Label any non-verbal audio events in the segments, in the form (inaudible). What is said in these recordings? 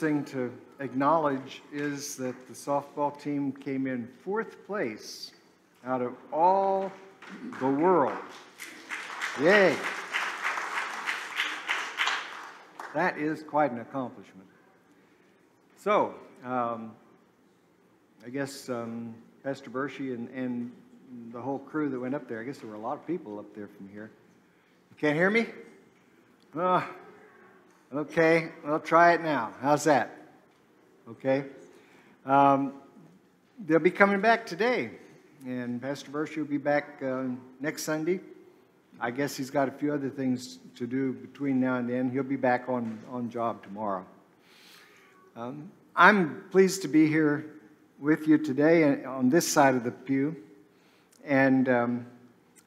thing to acknowledge is that the softball team came in fourth place out of all the world. Yay! That is quite an accomplishment. So, um, I guess um, Pastor Bershey and, and the whole crew that went up there, I guess there were a lot of people up there from here. You can't hear me? Uh, Okay, well, try it now. How's that? Okay. Um, they'll be coming back today, and Pastor Bershey will be back uh, next Sunday. I guess he's got a few other things to do between now and then. He'll be back on, on job tomorrow. Um, I'm pleased to be here with you today on this side of the pew, and um,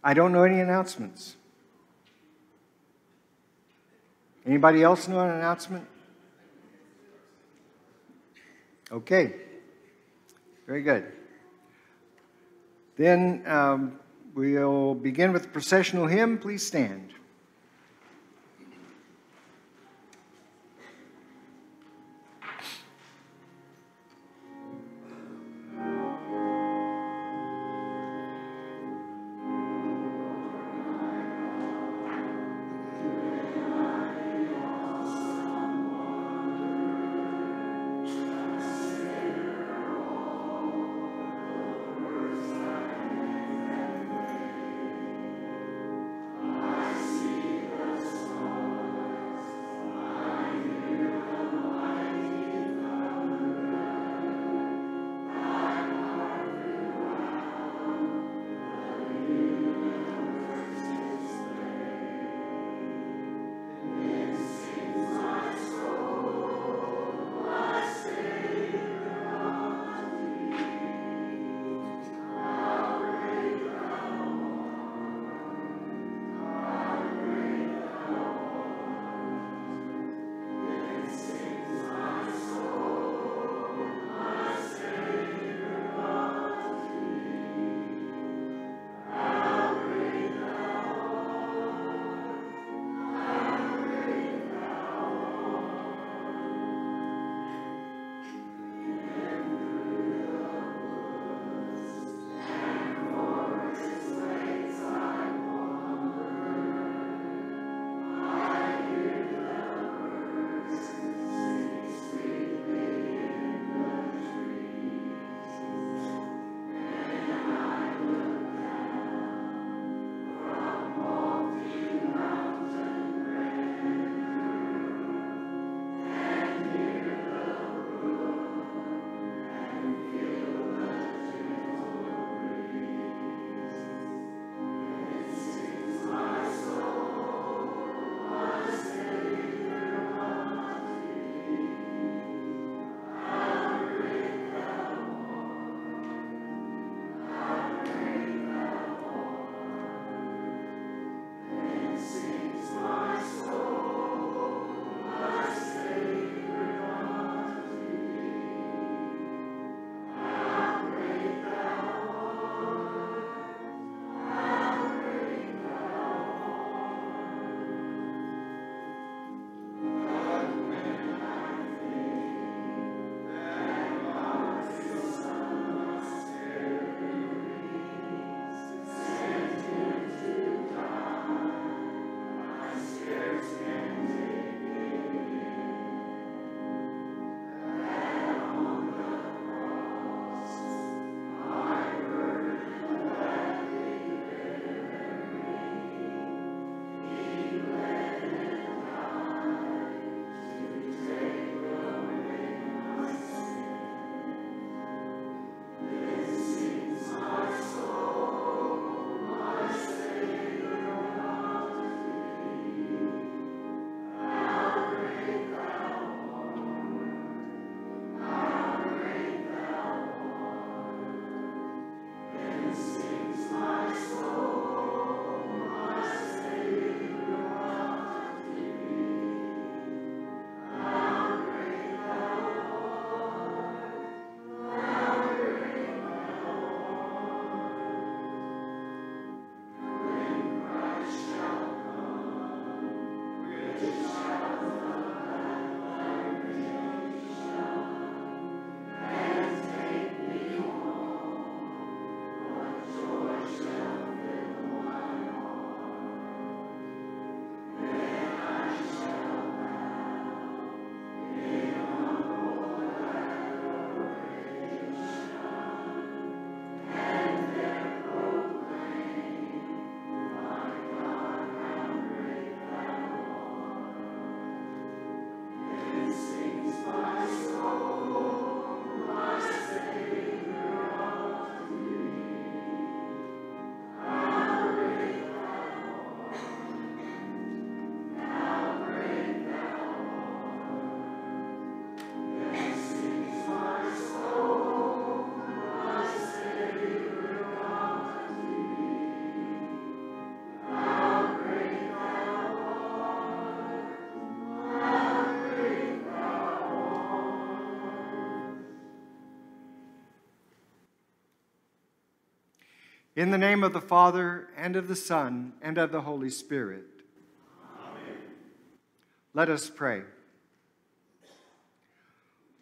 I don't know any announcements. Anybody else know an announcement? Okay. Very good. Then um, we'll begin with the processional hymn. Please stand. In the name of the Father, and of the Son, and of the Holy Spirit. Amen. Let us pray.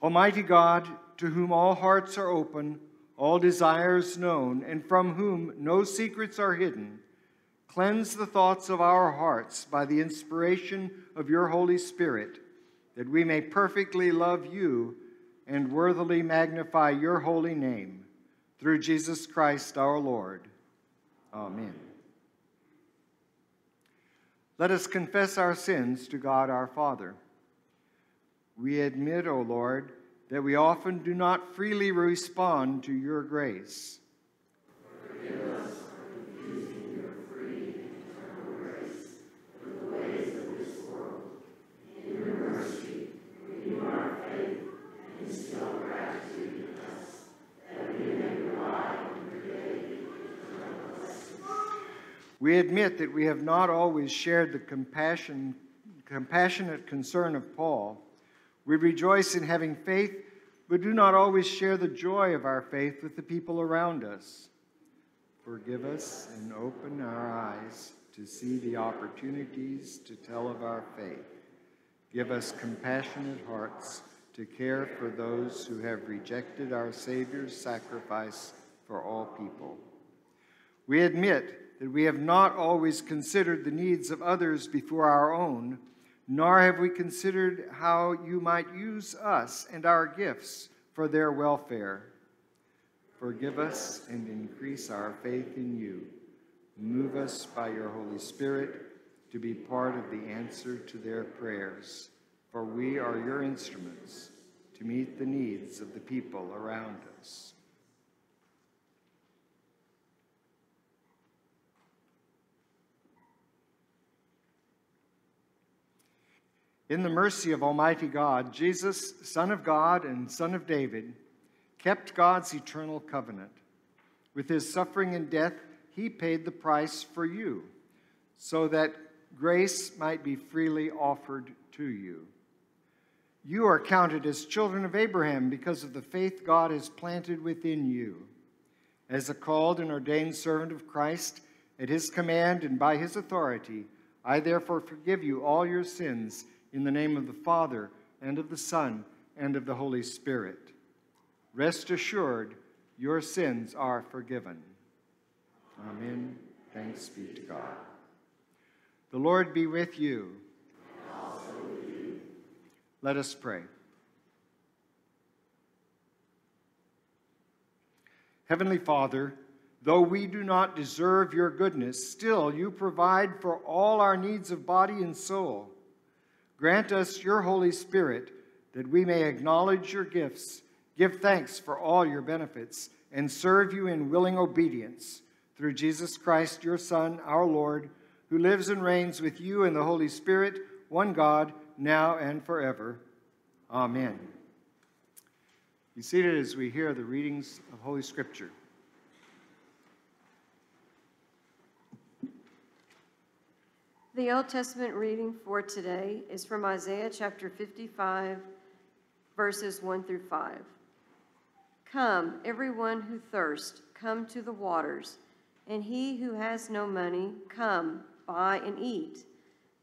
Almighty God, to whom all hearts are open, all desires known, and from whom no secrets are hidden, cleanse the thoughts of our hearts by the inspiration of your Holy Spirit, that we may perfectly love you and worthily magnify your holy name. Through Jesus Christ our Lord. Amen. Let us confess our sins to God our Father. We admit, O Lord, that we often do not freely respond to your grace. Forgive us for refusing your free and eternal grace for the ways of this world. In your mercy, renew our faith and instill gratitude in us, that we may rely on your daily eternal blessings. We admit that we have not always shared the compassion, compassionate concern of Paul we rejoice in having faith, but do not always share the joy of our faith with the people around us. Forgive us and open our eyes to see the opportunities to tell of our faith. Give us compassionate hearts to care for those who have rejected our Savior's sacrifice for all people. We admit that we have not always considered the needs of others before our own nor have we considered how you might use us and our gifts for their welfare. Forgive us and increase our faith in you. Move us by your Holy Spirit to be part of the answer to their prayers, for we are your instruments to meet the needs of the people around us. In the mercy of Almighty God, Jesus, Son of God and Son of David, kept God's eternal covenant. With his suffering and death, he paid the price for you, so that grace might be freely offered to you. You are counted as children of Abraham because of the faith God has planted within you. As a called and ordained servant of Christ, at his command and by his authority, I therefore forgive you all your sins in the name of the Father, and of the Son, and of the Holy Spirit. Rest assured, your sins are forgiven. Amen. Thanks be to God. The Lord be with you. With you. Let us pray. Heavenly Father, though we do not deserve your goodness, still you provide for all our needs of body and soul. Grant us your Holy Spirit that we may acknowledge your gifts, give thanks for all your benefits, and serve you in willing obedience through Jesus Christ, your Son, our Lord, who lives and reigns with you in the Holy Spirit, one God, now and forever. Amen. Be seated as we hear the readings of Holy Scripture. The Old Testament reading for today is from Isaiah chapter 55, verses 1 through 5. Come, everyone who thirsts, come to the waters, and he who has no money, come, buy and eat.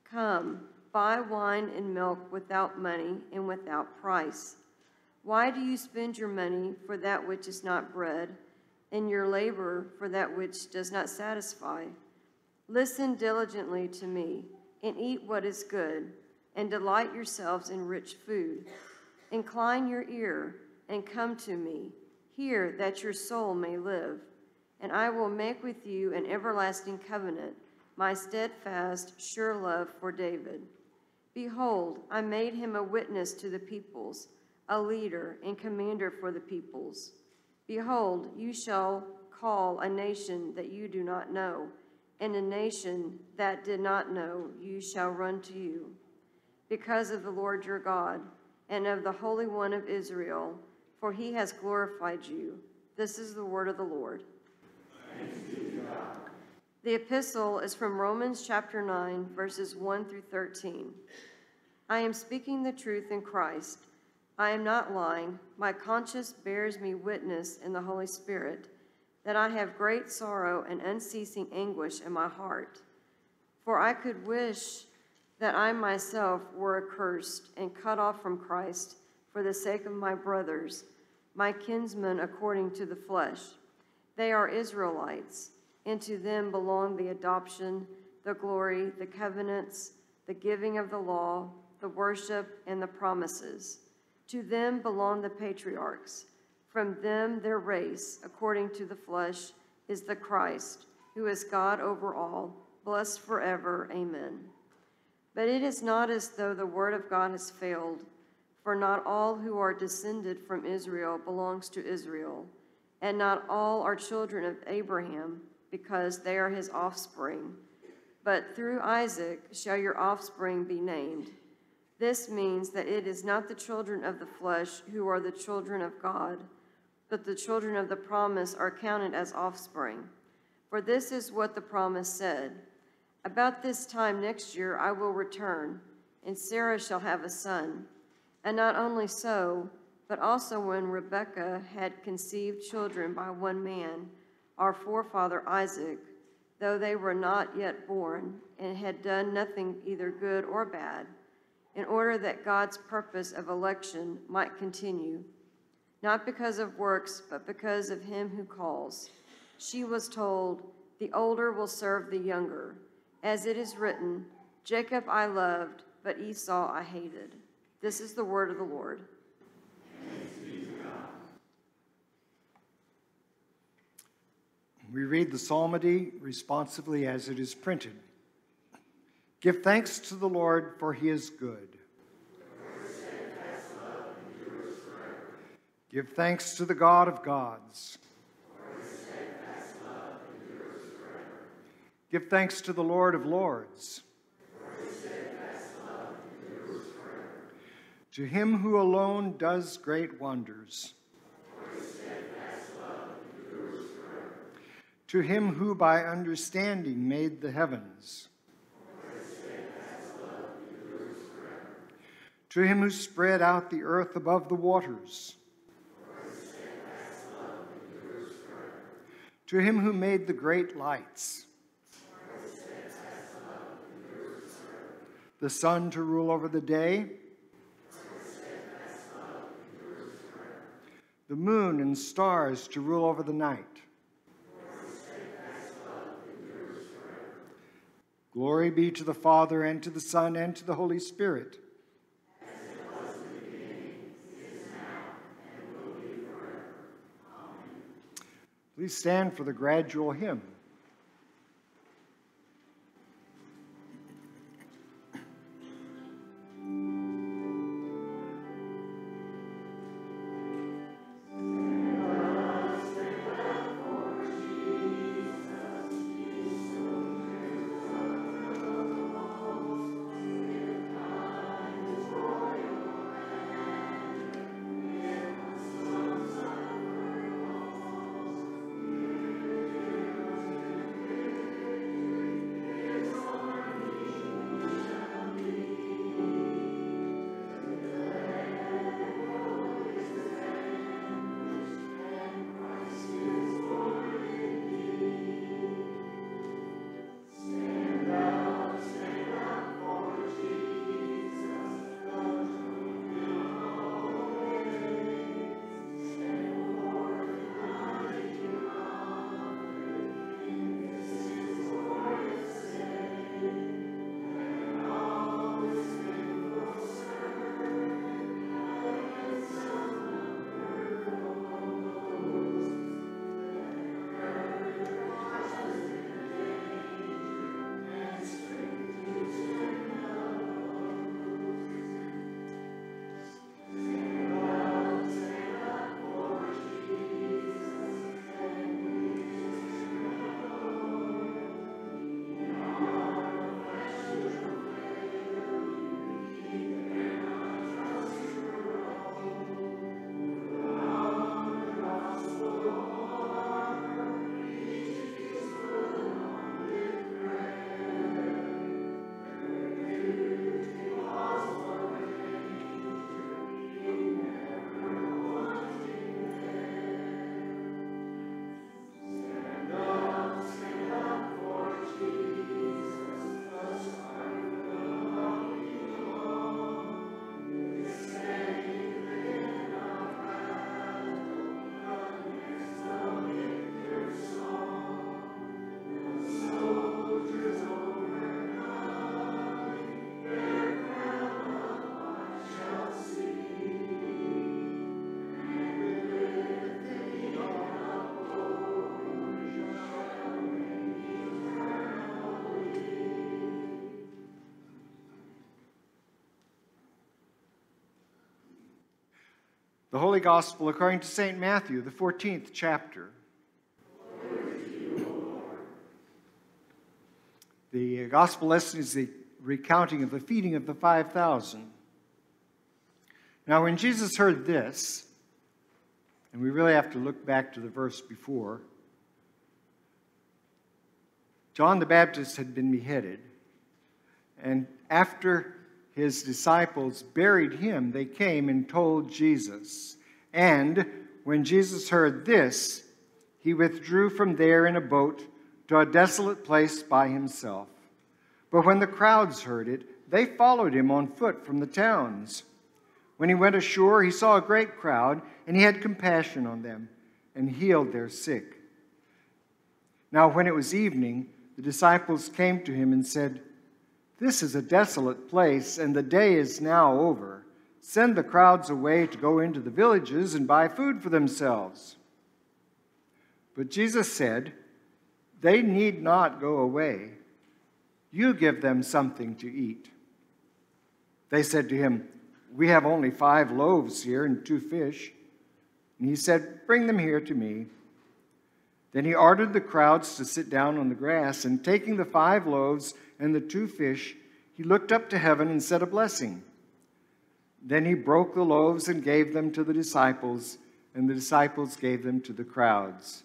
Come, buy wine and milk without money and without price. Why do you spend your money for that which is not bread, and your labor for that which does not satisfy? Listen diligently to me, and eat what is good, and delight yourselves in rich food. Incline your ear, and come to me. Hear that your soul may live. And I will make with you an everlasting covenant, my steadfast, sure love for David. Behold, I made him a witness to the peoples, a leader and commander for the peoples. Behold, you shall call a nation that you do not know and a nation that did not know you shall run to you. Because of the Lord your God and of the Holy One of Israel, for he has glorified you. This is the word of the Lord. The epistle is from Romans chapter 9, verses 1 through 13. I am speaking the truth in Christ. I am not lying. My conscience bears me witness in the Holy Spirit that I have great sorrow and unceasing anguish in my heart. For I could wish that I myself were accursed and cut off from Christ for the sake of my brothers, my kinsmen according to the flesh. They are Israelites, and to them belong the adoption, the glory, the covenants, the giving of the law, the worship, and the promises. To them belong the patriarchs. From them their race, according to the flesh, is the Christ, who is God over all, blessed forever. Amen. But it is not as though the word of God has failed, for not all who are descended from Israel belongs to Israel, and not all are children of Abraham, because they are his offspring. But through Isaac shall your offspring be named. This means that it is not the children of the flesh who are the children of God, but the children of the promise are counted as offspring. For this is what the promise said About this time next year I will return, and Sarah shall have a son. And not only so, but also when Rebekah had conceived children by one man, our forefather Isaac, though they were not yet born and had done nothing either good or bad, in order that God's purpose of election might continue, not because of works, but because of him who calls. She was told, The older will serve the younger. As it is written, Jacob I loved, but Esau I hated. This is the word of the Lord. We read the psalmody responsively as it is printed. Give thanks to the Lord, for he is good. Give thanks to the God of gods. Give thanks to the Lord of lords. To him who alone does great wonders. To him who by understanding made the heavens. To him who spread out the earth above the waters. To him who made the great lights. The sun to rule over the day. The moon and stars to rule over the night. Glory be to the Father, and to the Son, and to the Holy Spirit. Please stand for the gradual hymn. The Holy Gospel according to St. Matthew, the 14th chapter. The Gospel lesson is the recounting of the feeding of the 5,000. Now, when Jesus heard this, and we really have to look back to the verse before, John the Baptist had been beheaded, and after his disciples buried him, they came and told Jesus. And when Jesus heard this, he withdrew from there in a boat to a desolate place by himself. But when the crowds heard it, they followed him on foot from the towns. When he went ashore, he saw a great crowd, and he had compassion on them and healed their sick. Now, when it was evening, the disciples came to him and said, this is a desolate place, and the day is now over. Send the crowds away to go into the villages and buy food for themselves. But Jesus said, They need not go away. You give them something to eat. They said to him, We have only five loaves here and two fish. And he said, Bring them here to me. Then he ordered the crowds to sit down on the grass, and taking the five loaves, and the two fish, he looked up to heaven and said a blessing. Then he broke the loaves and gave them to the disciples, and the disciples gave them to the crowds.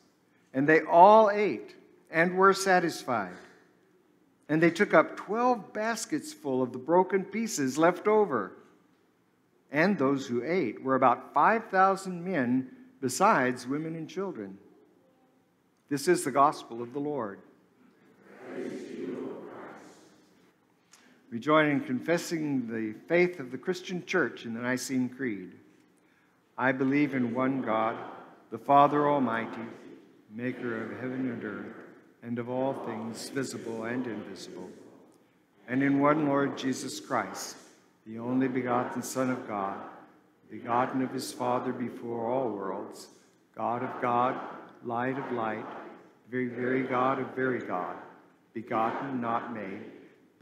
And they all ate and were satisfied. And they took up twelve baskets full of the broken pieces left over. And those who ate were about 5,000 men, besides women and children. This is the gospel of the Lord. We join in confessing the faith of the Christian church in the Nicene Creed. I believe in one God, the Father Almighty, maker of heaven and earth, and of all things visible and invisible, and in one Lord Jesus Christ, the only begotten Son of God, begotten of his Father before all worlds, God of God, light of light, very, very God of very God, begotten, not made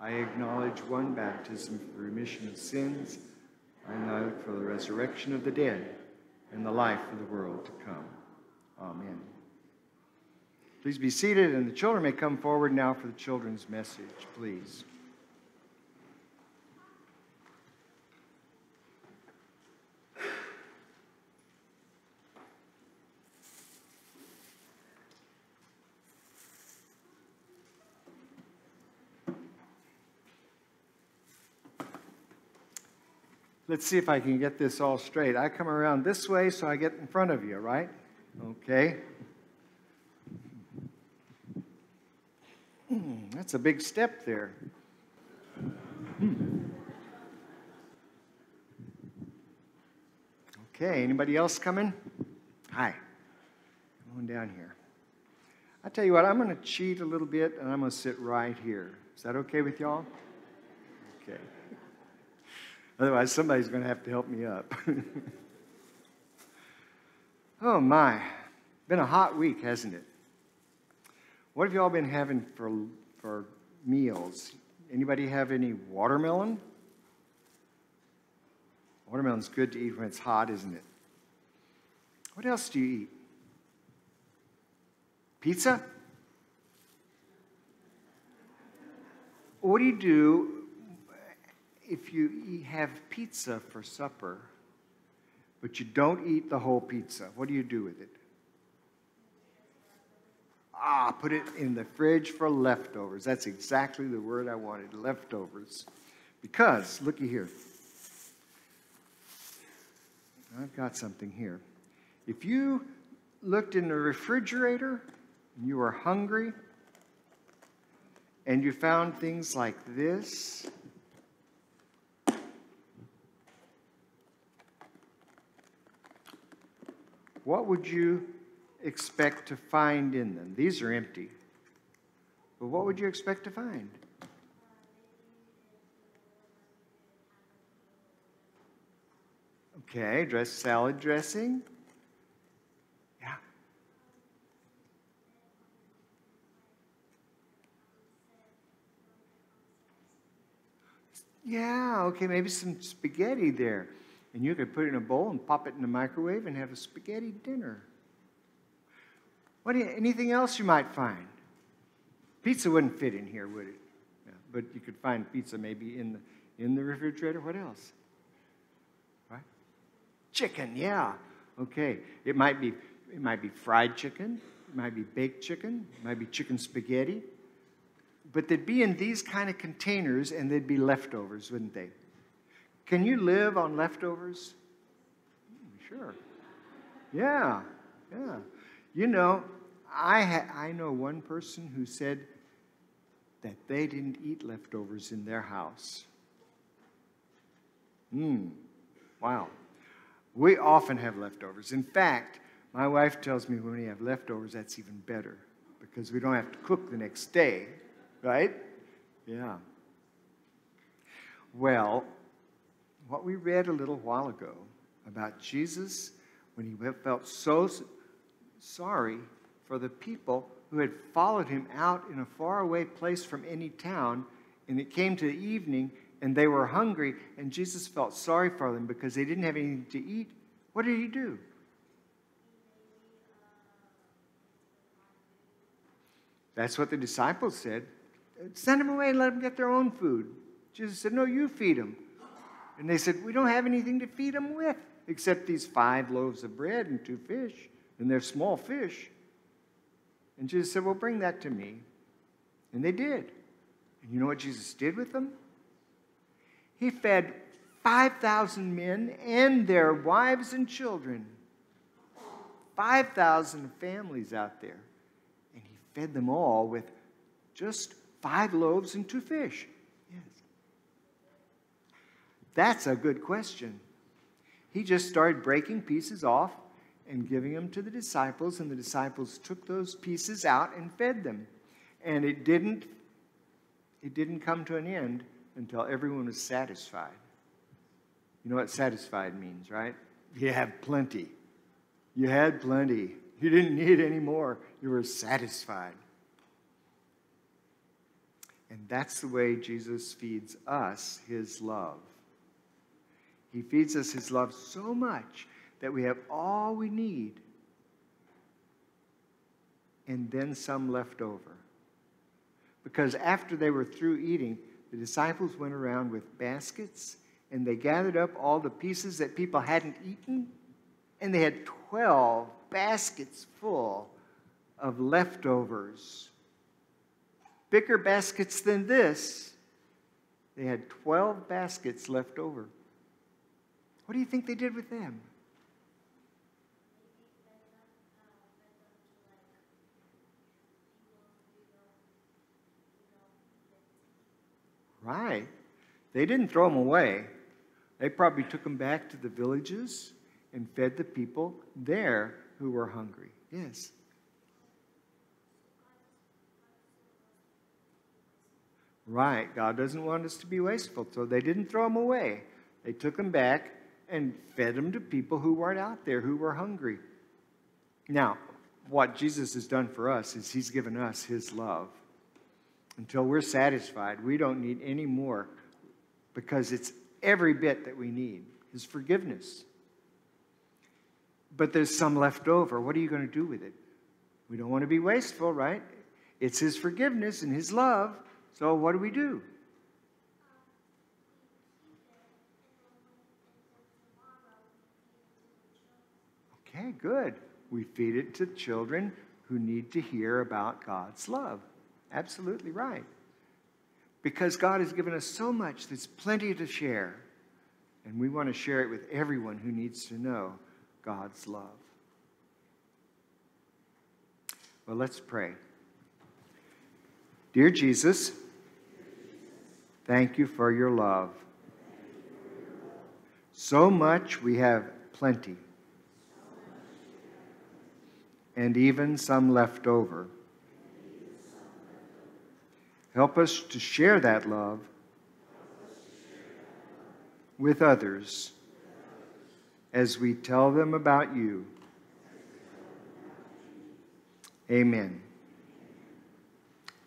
I acknowledge one baptism for remission of sins. I look for the resurrection of the dead and the life of the world to come. Amen. Please be seated, and the children may come forward now for the children's message, please. Let's see if I can get this all straight. I come around this way so I get in front of you, right? Okay. Hmm, that's a big step there. Hmm. Okay, anybody else coming? Hi. On down here. I tell you what, I'm going to cheat a little bit and I'm going to sit right here. Is that okay with y'all? Okay. Otherwise, somebody's going to have to help me up. (laughs) oh, my. Been a hot week, hasn't it? What have y'all been having for, for meals? Anybody have any watermelon? Watermelon's good to eat when it's hot, isn't it? What else do you eat? Pizza? What do you do if you have pizza for supper, but you don't eat the whole pizza, what do you do with it? Ah, put it in the fridge for leftovers. That's exactly the word I wanted leftovers. Because, looky here. I've got something here. If you looked in the refrigerator and you were hungry and you found things like this, what would you expect to find in them? These are empty. But what would you expect to find? Okay, dress salad dressing. Yeah. Yeah, okay, maybe some spaghetti there. And you could put it in a bowl and pop it in the microwave and have a spaghetti dinner. What anything else you might find? Pizza wouldn't fit in here, would it? But you could find pizza maybe in the, in the refrigerator. What else? Right? Chicken, yeah. Okay. It might be it might be fried chicken, it might be baked chicken, it might be chicken spaghetti. But they'd be in these kind of containers and they'd be leftovers, wouldn't they? Can you live on leftovers? Sure. Yeah, yeah. You know, I, ha- I know one person who said that they didn't eat leftovers in their house. Hmm, wow. We often have leftovers. In fact, my wife tells me when we have leftovers, that's even better because we don't have to cook the next day, right? Yeah. Well, what we read a little while ago about Jesus when he felt so sorry for the people who had followed him out in a faraway place from any town, and it came to the evening and they were hungry, and Jesus felt sorry for them because they didn't have anything to eat. What did he do? That's what the disciples said. Send them away and let them get their own food. Jesus said, No, you feed them. And they said, We don't have anything to feed them with except these five loaves of bread and two fish, and they're small fish. And Jesus said, Well, bring that to me. And they did. And you know what Jesus did with them? He fed 5,000 men and their wives and children. 5,000 families out there. And he fed them all with just five loaves and two fish. Yes. That's a good question. He just started breaking pieces off and giving them to the disciples, and the disciples took those pieces out and fed them. And it didn't, it didn't come to an end until everyone was satisfied. You know what satisfied means, right? You have plenty. You had plenty. You didn't need any more. You were satisfied. And that's the way Jesus feeds us his love. He feeds us his love so much that we have all we need and then some left over. Because after they were through eating, the disciples went around with baskets and they gathered up all the pieces that people hadn't eaten, and they had 12 baskets full of leftovers. Bigger baskets than this. They had 12 baskets left over. What do you think they did with them? Right. They didn't throw them away. They probably took them back to the villages and fed the people there who were hungry. Yes. Right. God doesn't want us to be wasteful. So they didn't throw them away. They took them back and fed them to people who weren't out there, who were hungry. Now, what Jesus has done for us is he's given us his love. Until we're satisfied, we don't need any more because it's every bit that we need his forgiveness. But there's some left over. What are you going to do with it? We don't want to be wasteful, right? It's his forgiveness and his love. So what do we do? Okay, good. We feed it to children who need to hear about God's love. Absolutely right. Because God has given us so much, there's plenty to share. And we want to share it with everyone who needs to know God's love. Well, let's pray. Dear Jesus, thank you for your love. So much we have plenty, and even some left over. Help us to share that love with others as we tell them about you. Amen.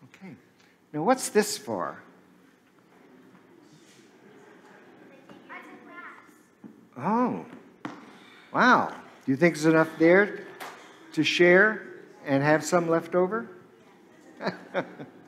Okay. Now, what's this for? Oh, wow. Do you think there's enough there to share and have some left over? (laughs)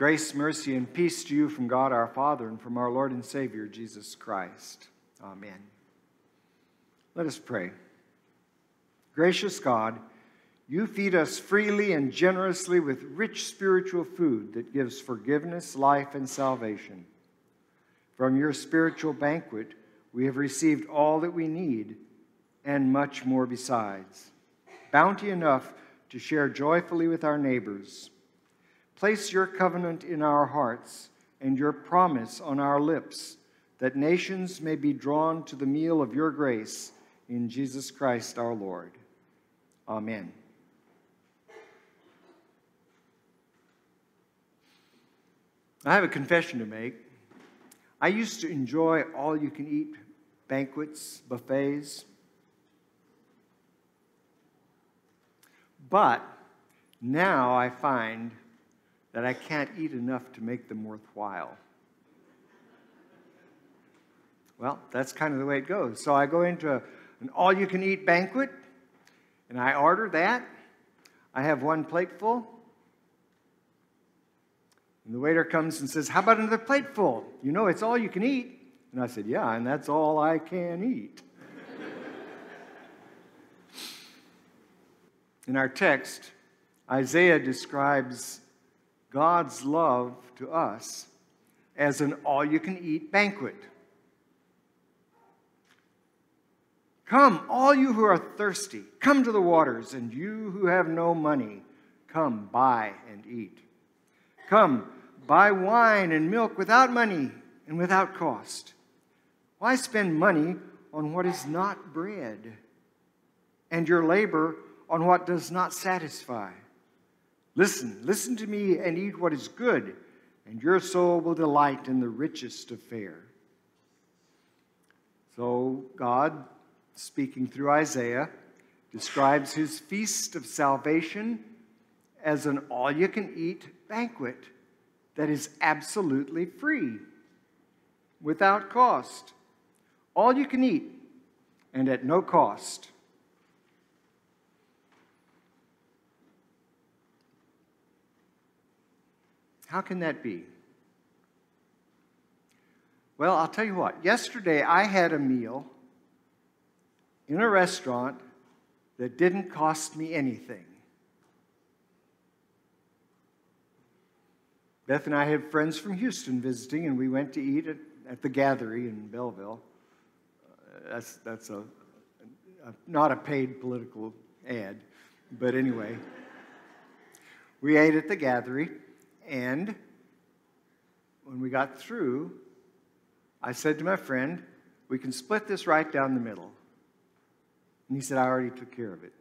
Grace, mercy, and peace to you from God our Father and from our Lord and Savior, Jesus Christ. Amen. Let us pray. Gracious God, you feed us freely and generously with rich spiritual food that gives forgiveness, life, and salvation. From your spiritual banquet, we have received all that we need and much more besides. Bounty enough to share joyfully with our neighbors. Place your covenant in our hearts and your promise on our lips that nations may be drawn to the meal of your grace in Jesus Christ our Lord. Amen. I have a confession to make. I used to enjoy all you can eat banquets, buffets. But now I find that I can't eat enough to make them worthwhile. Well, that's kind of the way it goes. So I go into an all you can eat banquet and I order that. I have one plate full. And the waiter comes and says, How about another plate full? You know, it's all you can eat. And I said, Yeah, and that's all I can eat. (laughs) In our text, Isaiah describes God's love to us as an all you can eat banquet. Come, all you who are thirsty, come to the waters, and you who have no money, come buy and eat. Come, buy wine and milk without money and without cost. Why spend money on what is not bread, and your labor on what does not satisfy? Listen, listen to me and eat what is good, and your soul will delight in the richest of fare. So, God, speaking through Isaiah, describes his feast of salvation as an all you can eat banquet that is absolutely free, without cost. All you can eat, and at no cost. How can that be? Well, I'll tell you what. Yesterday I had a meal in a restaurant that didn't cost me anything. Beth and I had friends from Houston visiting, and we went to eat at, at the Gathery in Belleville. Uh, that's that's a, a, not a paid political ad, but anyway, we ate at the Gathery, and when we got through, I said to my friend, "We can split this right down the middle." And he said, "I already took care of it."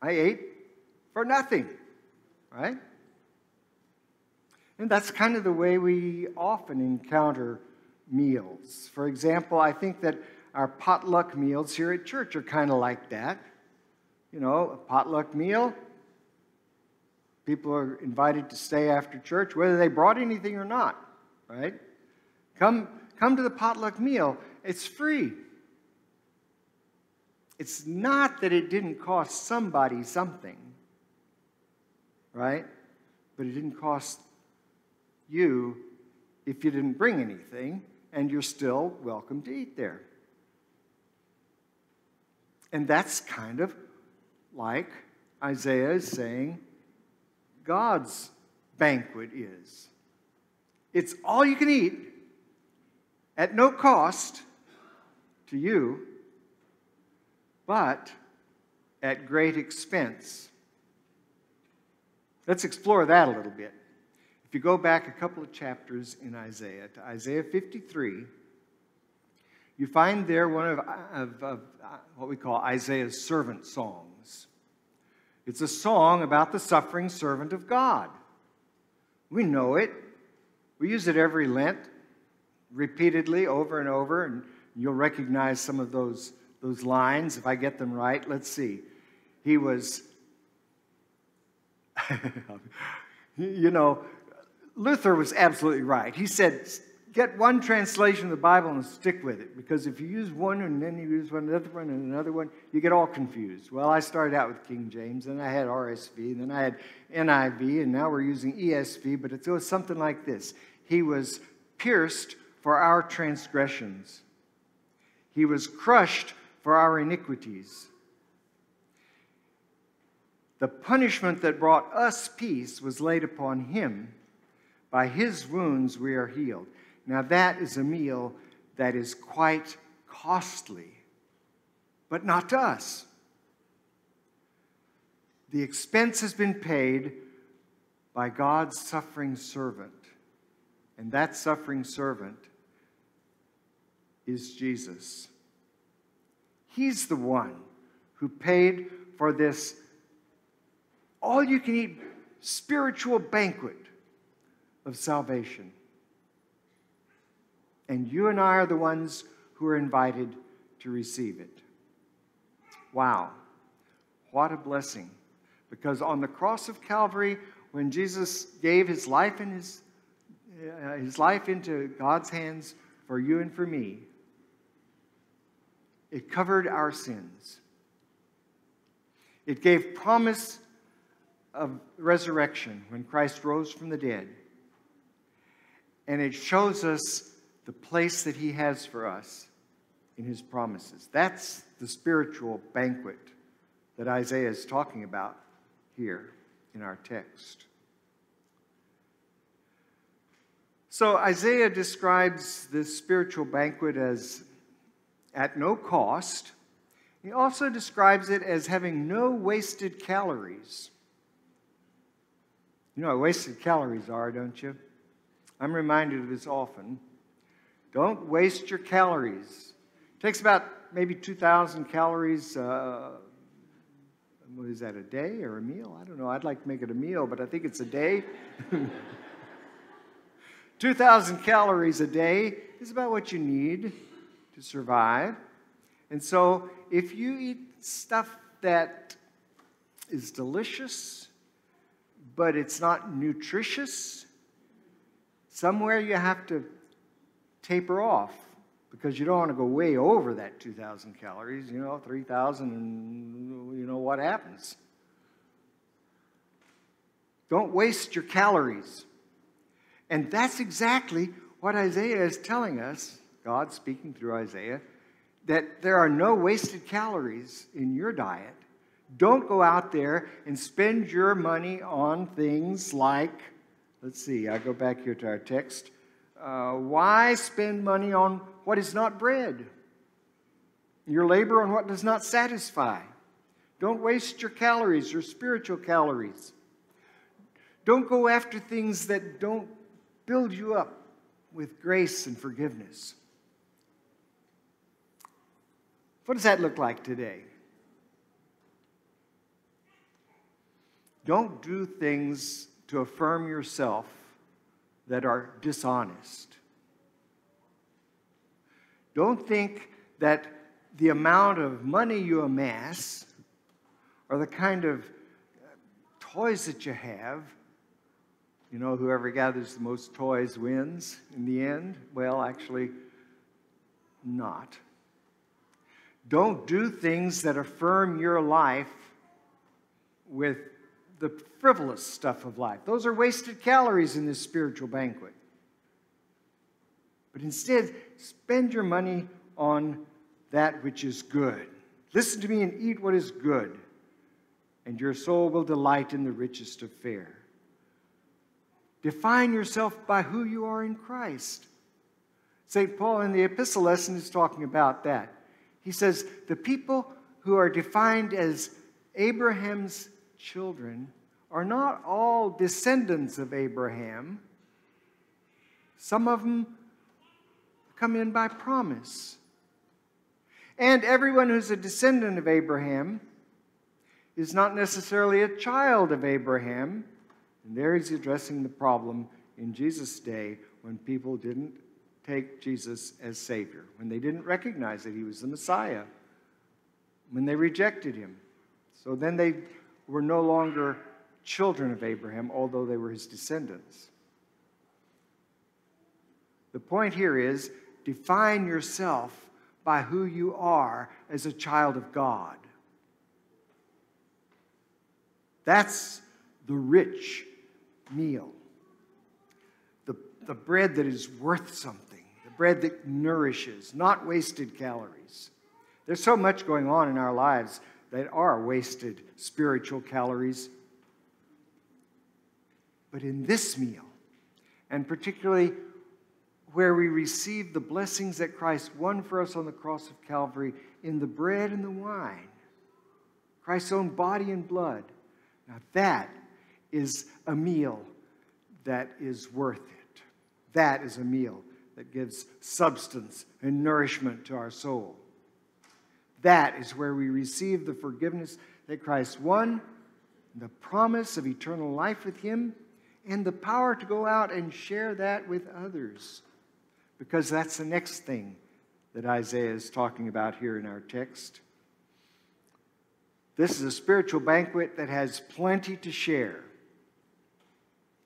I ate for nothing, right? And that's kind of the way we often encounter meals. For example, I think that our potluck meals here at church are kind of like that. You know, a potluck meal, people are invited to stay after church, whether they brought anything or not, right? Come, come to the potluck meal, it's free. It's not that it didn't cost somebody something, right? But it didn't cost you if you didn't bring anything, and you're still welcome to eat there. And that's kind of like Isaiah is saying God's banquet is. It's all you can eat at no cost to you, but at great expense. Let's explore that a little bit. If you go back a couple of chapters in Isaiah to Isaiah 53, you find there one of, of, of uh, what we call Isaiah's servant songs. It's a song about the suffering servant of God. We know it. We use it every Lent, repeatedly, over and over, and you'll recognize some of those, those lines if I get them right. Let's see. He was, (laughs) you know, Luther was absolutely right. He said, get one translation of the Bible and stick with it, because if you use one and then you use one, another one, and another one, you get all confused. Well, I started out with King James, and I had RSV, then I had NIV, and now we're using ESV, but it goes something like this He was pierced for our transgressions, He was crushed for our iniquities. The punishment that brought us peace was laid upon Him by his wounds we are healed. Now, that is a meal that is quite costly, but not to us. The expense has been paid by God's suffering servant, And that suffering servant is Jesus. He's the one who paid for this all you can eat spiritual banquet of salvation. And you and I are the ones who are invited to receive it. Wow, what a blessing. Because on the cross of Calvary, when Jesus gave his life his, uh, his life into God's hands for you and for me, it covered our sins. It gave promise of resurrection when Christ rose from the dead. And it shows us the place that he has for us in his promises. That's the spiritual banquet that Isaiah is talking about here in our text. So Isaiah describes this spiritual banquet as at no cost. He also describes it as having no wasted calories. You know what wasted calories are, don't you? I'm reminded of this often. Don't waste your calories. It takes about maybe 2,000 calories. Uh, what is that, a day or a meal? I don't know. I'd like to make it a meal, but I think it's a day. (laughs) 2,000 calories a day is about what you need to survive. And so if you eat stuff that is delicious, but it's not nutritious, somewhere you have to taper off because you don't want to go way over that 2,000 calories, you know, 3,000, and you know what happens. Don't waste your calories. And that's exactly what Isaiah is telling us, God speaking through Isaiah, that there are no wasted calories in your diet. Don't go out there and spend your money on things like, let's see, I go back here to our text. Uh, why spend money on what is not bread? Your labor on what does not satisfy. Don't waste your calories, your spiritual calories. Don't go after things that don't build you up with grace and forgiveness. What does that look like today? Don't do things to affirm yourself that are dishonest. Don't think that the amount of money you amass or the kind of uh, toys that you have, you know, whoever gathers the most toys wins in the end. Well, actually, not. Don't do things that affirm your life with the frivolous stuff of life. Those are wasted calories in this spiritual banquet. But instead, spend your money on that which is good. Listen to me and eat what is good, and your soul will delight in the richest of fare. Define yourself by who you are in Christ. St. Paul in the epistle lesson is talking about that. He says, The people who are defined as Abraham's children are not all descendants of Abraham. Some of them come in by promise. And everyone who's a descendant of Abraham is not necessarily a child of Abraham. And there he's addressing the problem in Jesus' day when people didn't take Jesus as Savior, when they didn't recognize that he was the Messiah, when they rejected him. So then they were no longer children of Abraham, although they were his descendants. The point here is define yourself by who you are as a child of God. That's the rich meal. The, the bread that is worth something, the bread that nourishes, not wasted calories. There's so much going on in our lives that are wasted spiritual calories. But in this meal, and particularly where we receive the blessings that Christ won for us on the cross of Calvary in the bread and the wine, Christ's own body and blood. Now, that is a meal that is worth it. That is a meal that gives substance and nourishment to our soul. That is where we receive the forgiveness that Christ won, the promise of eternal life with Him, and the power to go out and share that with others. Because that's the next thing that Isaiah is talking about here in our text. This is a spiritual banquet that has plenty to share.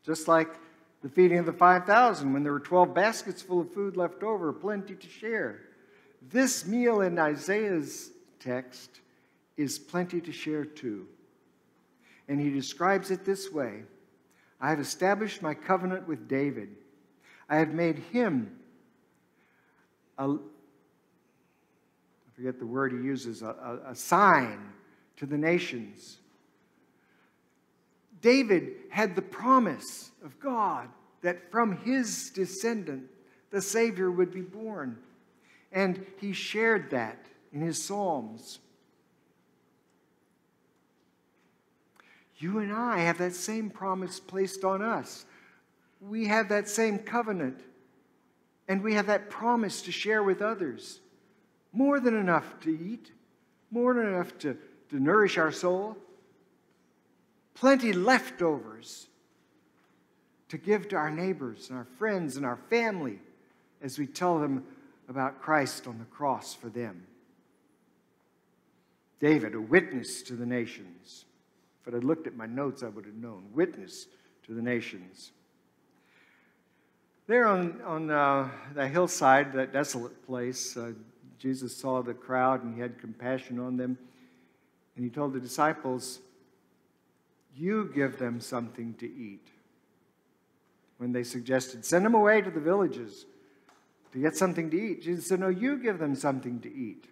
Just like the feeding of the 5,000 when there were 12 baskets full of food left over, plenty to share. This meal in Isaiah's text is plenty to share too. And he describes it this way I have established my covenant with David. I have made him a, I forget the word he uses, a, a, a sign to the nations. David had the promise of God that from his descendant the Savior would be born. And he shared that in his Psalms. You and I have that same promise placed on us. We have that same covenant, and we have that promise to share with others. More than enough to eat, more than enough to to nourish our soul, plenty leftovers to give to our neighbors and our friends and our family as we tell them about Christ on the cross for them. David, a witness to the nations. If I'd looked at my notes, I would have known. Witness to the nations. There on, on uh, the hillside, that desolate place, uh, Jesus saw the crowd and he had compassion on them. And he told the disciples, You give them something to eat. When they suggested, Send them away to the villages to get something to eat, Jesus said, No, you give them something to eat.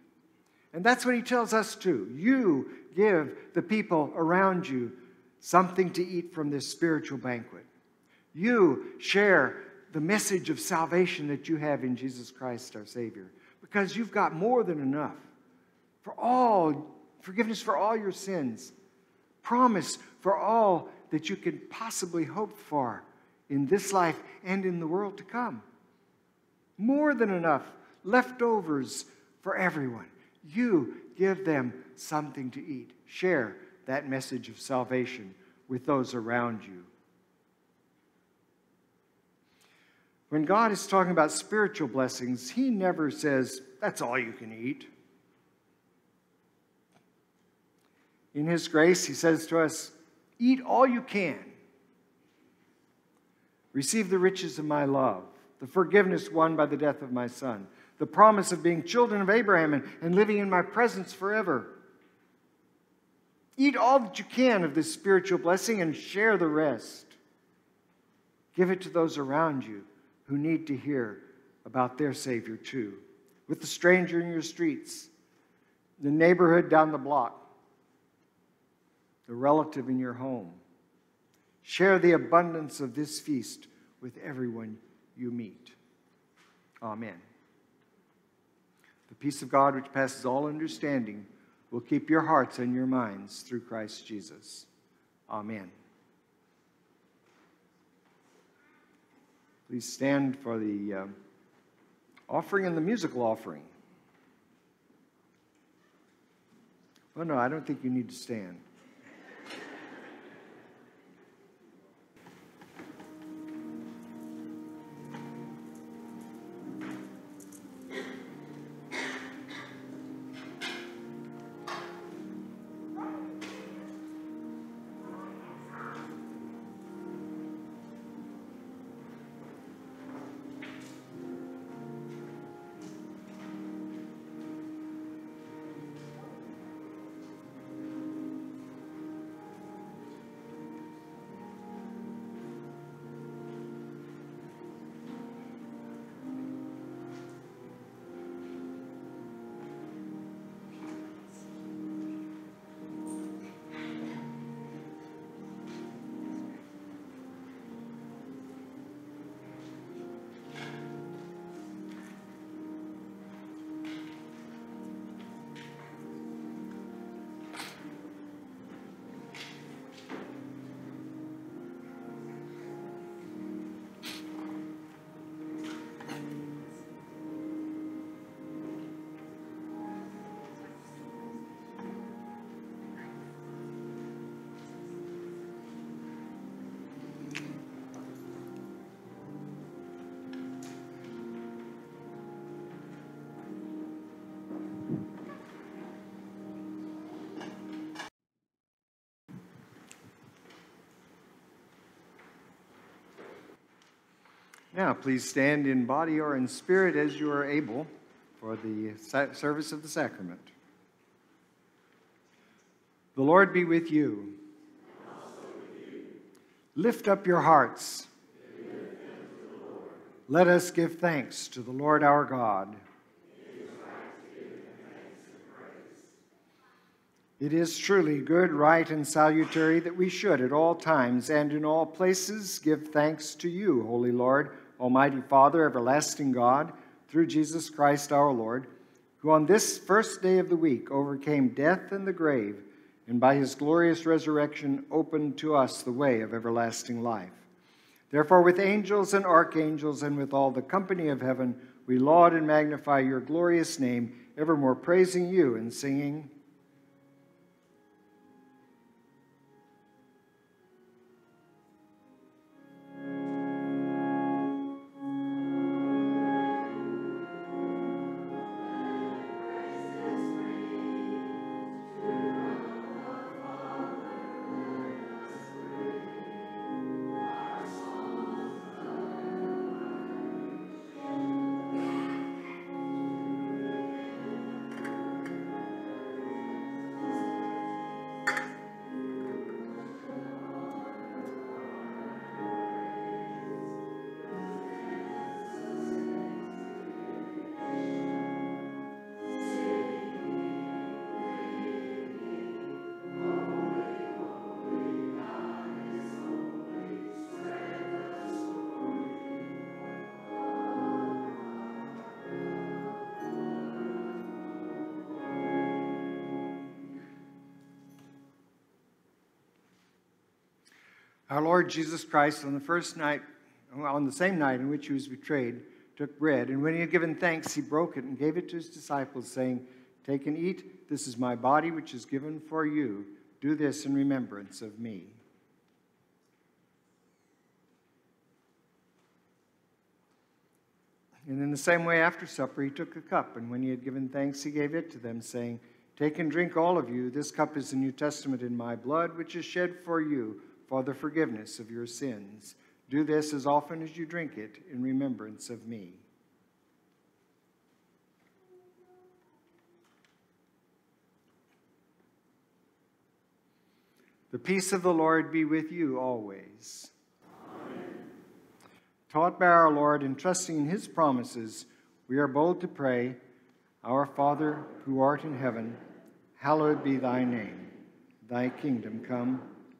And that's what he tells us too. You give the people around you something to eat from this spiritual banquet. You share the message of salvation that you have in Jesus Christ, our Savior, because you've got more than enough for all forgiveness for all your sins, promise for all that you can possibly hope for in this life and in the world to come. More than enough leftovers for everyone. You give them something to eat. Share that message of salvation with those around you. When God is talking about spiritual blessings, He never says, That's all you can eat. In His grace, He says to us, Eat all you can. Receive the riches of my love, the forgiveness won by the death of my Son, the promise of being children of Abraham and, and living in my presence forever. Eat all that you can of this spiritual blessing and share the rest. Give it to those around you who need to hear about their Savior too. With the stranger in your streets, the neighborhood down the block, the relative in your home. Share the abundance of this feast with everyone you meet. Amen. The peace of God, which passes all understanding, will keep your hearts and your minds through Christ Jesus. Amen. Please stand for the uh, offering and the musical offering. Oh, no, I don't think you need to stand. Now, please stand in body or in spirit as you are able for the service of the sacrament. The Lord be with you. Lift up your hearts. Let us give thanks to the Lord our God. It is truly good, right, and salutary that we should at all times and in all places give thanks to you, Holy Lord, Almighty Father, everlasting God, through Jesus Christ our Lord, who on this first day of the week overcame death and the grave, and by his glorious resurrection opened to us the way of everlasting life. Therefore, with angels and archangels and with all the company of heaven, we laud and magnify your glorious name, evermore praising you and singing. Our Lord Jesus Christ, on the first night, on the same night in which he was betrayed, took bread, and when he had given thanks, he broke it and gave it to his disciples, saying, Take and eat. This is my body, which is given for you. Do this in remembrance of me. And in the same way, after supper, he took a cup, and when he had given thanks, he gave it to them, saying, Take and drink, all of you. This cup is the New Testament in my blood, which is shed for you for the forgiveness of your sins. Do this as often as you drink it in remembrance of me. The peace of the Lord be with you always. Amen. Taught by our Lord and trusting in his promises, we are bold to pray, Our Father, who art in heaven, hallowed be thy name. Thy kingdom come,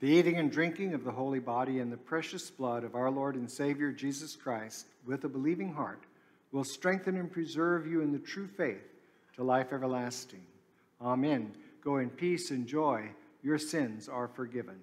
The eating and drinking of the holy body and the precious blood of our Lord and Savior Jesus Christ with a believing heart will strengthen and preserve you in the true faith to life everlasting. Amen. Go in peace and joy. Your sins are forgiven.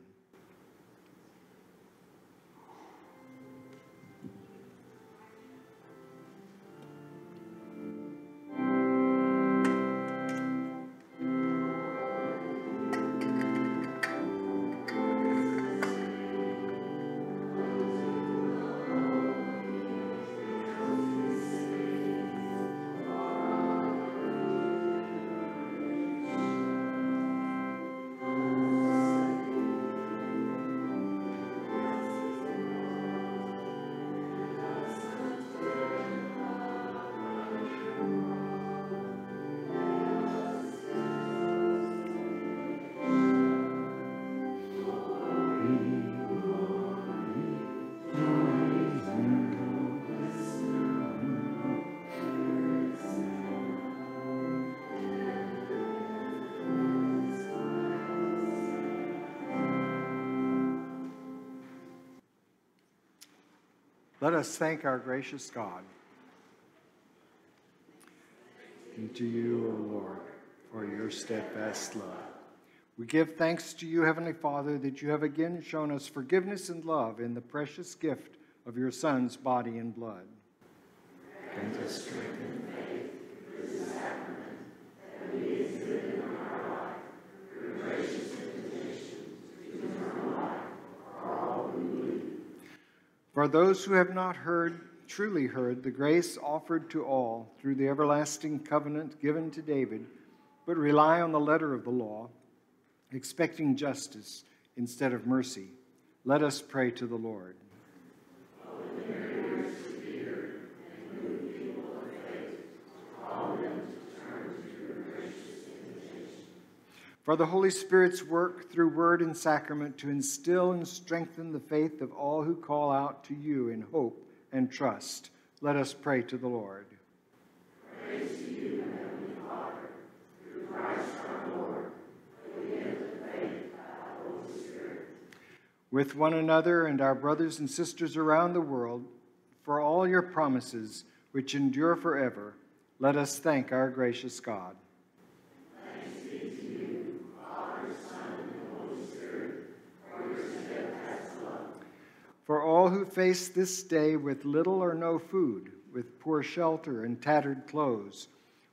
Let us thank our gracious God. And to you, O Lord, for your steadfast love. We give thanks to you, Heavenly Father, that you have again shown us forgiveness and love in the precious gift of your Son's body and blood. Grant strength and faith through the sacrament that we exhibit in our life, through gracious invitations to eternal life for all who believe. For those who have not heard, truly heard, the grace offered to all through the everlasting covenant given to David, but rely on the letter of the law, expecting justice instead of mercy, let us pray to the Lord. For the Holy Spirit's work through word and sacrament to instill and strengthen the faith of all who call out to you in hope and trust, let us pray to the Lord. With one another and our brothers and sisters around the world, for all your promises which endure forever, let us thank our gracious God. For all who face this day with little or no food, with poor shelter and tattered clothes,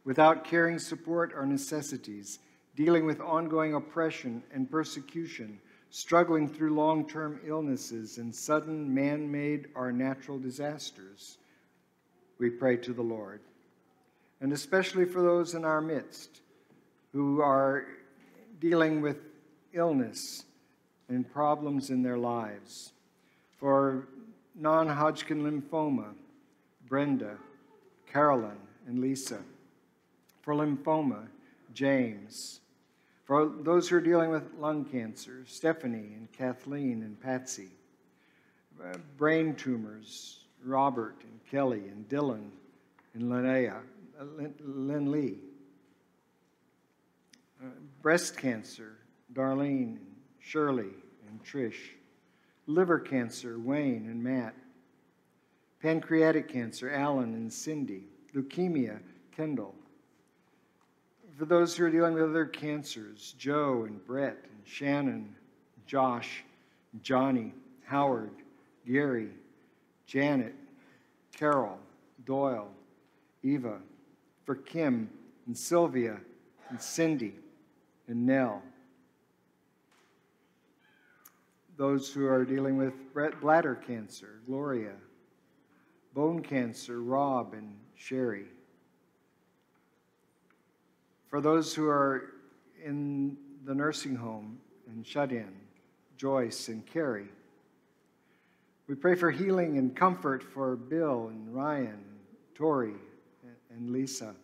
without caring support or necessities, dealing with ongoing oppression and persecution, struggling through long term illnesses and sudden man made or natural disasters, we pray to the Lord. And especially for those in our midst who are dealing with illness and problems in their lives for non Hodgkin lymphoma, Brenda, Carolyn, and Lisa. For lymphoma, James. For those who are dealing with lung cancer, Stephanie and Kathleen and Patsy. Uh, brain tumors, Robert and Kelly and Dylan and Linnea, uh, Lynn Lee. Uh, breast cancer, Darlene and Shirley and Trish liver cancer, Wayne and Matt, pancreatic cancer, Alan and Cindy, leukemia, Kendall. For those who are dealing with other cancers, Joe and Brett and Shannon, Josh, Johnny, Howard, Gary, Janet, Carol, Doyle, Eva, for Kim and Sylvia and Cindy and Nell those who are dealing with bladder cancer, Gloria, bone cancer, Rob and Sherry. For those who are in the nursing home and shut in, Joyce and Carrie. We pray for healing and comfort for Bill and Ryan, Tori, and Lisa.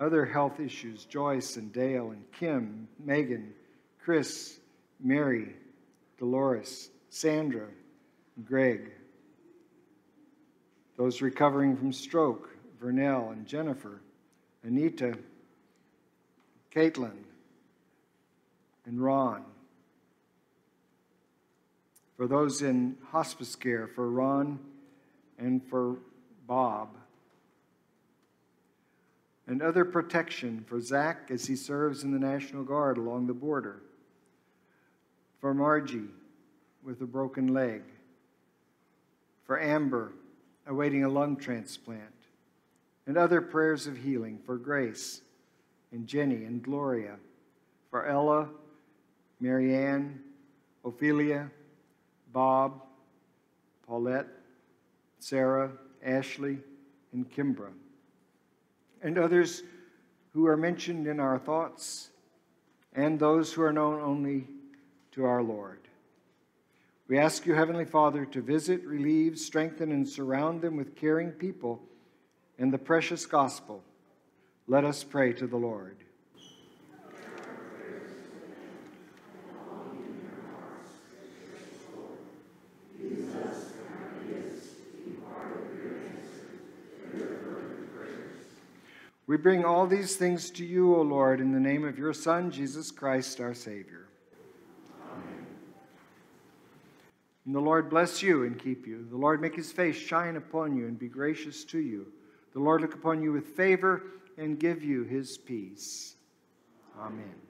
Other health issues, Joyce and Dale and Kim, Megan, Chris, Mary, Dolores, Sandra, Greg. Those recovering from stroke, Vernell and Jennifer, Anita, Caitlin, and Ron, for those in hospice care, for Ron and for Bob, and other protection for Zach as he serves in the National Guard along the border, for Margie with a broken leg, for Amber awaiting a lung transplant, and other prayers of healing for Grace and Jenny and Gloria, for Ella, Marianne, Ophelia, Bob, Paulette, Sarah, Ashley, and Kimbra, and others who are mentioned in our thoughts, and those who are known only to our Lord. We ask you, Heavenly Father, to visit, relieve, strengthen, and surround them with caring people and the precious gospel. Let us pray to the Lord. We bring all these things to you, O Lord, in the name of your Son, Jesus Christ, our Savior. Amen. And the Lord bless you and keep you. The Lord make his face shine upon you and be gracious to you. The Lord look upon you with favor and give you his peace. Amen.